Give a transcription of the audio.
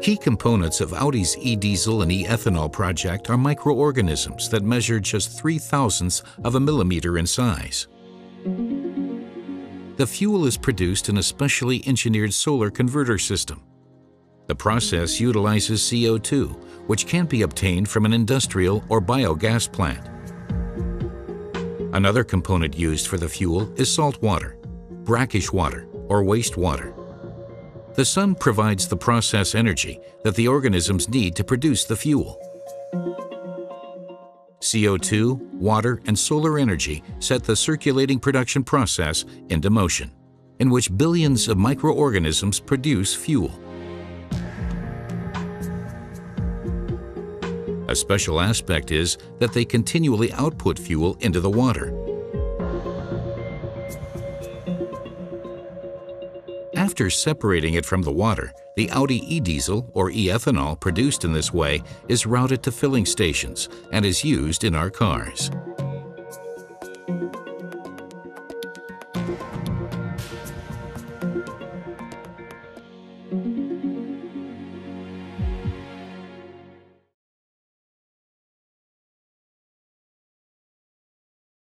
Key components of Audi's e-diesel and e-ethanol project are microorganisms that measure just three thousandths of a millimeter in size. The fuel is produced in a specially engineered solar converter system. The process utilizes CO2, which can't be obtained from an industrial or biogas plant. Another component used for the fuel is salt water, brackish water, or wastewater. The sun provides the process energy that the organisms need to produce the fuel. CO2, water, and solar energy set the circulating production process into motion, in which billions of microorganisms produce fuel. A special aspect is that they continually output fuel into the water, After separating it from the water, the Audi e-diesel or e-ethanol produced in this way is routed to filling stations and is used in our cars.